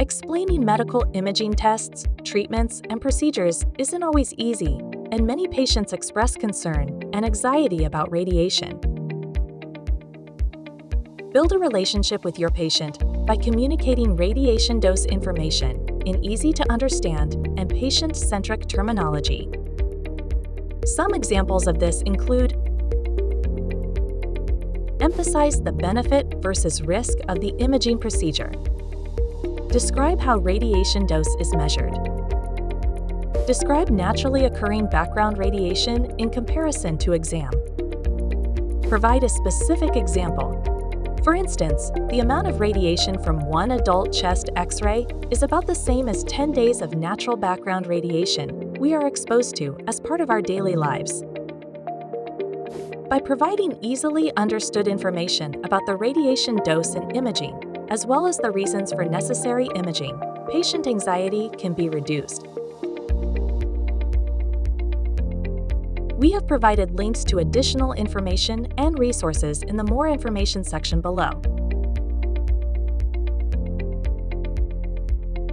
Explaining medical imaging tests, treatments, and procedures isn't always easy, and many patients express concern and anxiety about radiation. Build a relationship with your patient by communicating radiation dose information in easy to understand and patient centric terminology. Some examples of this include Emphasize the benefit versus risk of the imaging procedure. Describe how radiation dose is measured. Describe naturally occurring background radiation in comparison to exam. Provide a specific example. For instance, the amount of radiation from one adult chest X-ray is about the same as 10 days of natural background radiation we are exposed to as part of our daily lives. By providing easily understood information about the radiation dose and imaging, as well as the reasons for necessary imaging, patient anxiety can be reduced. We have provided links to additional information and resources in the More Information section below.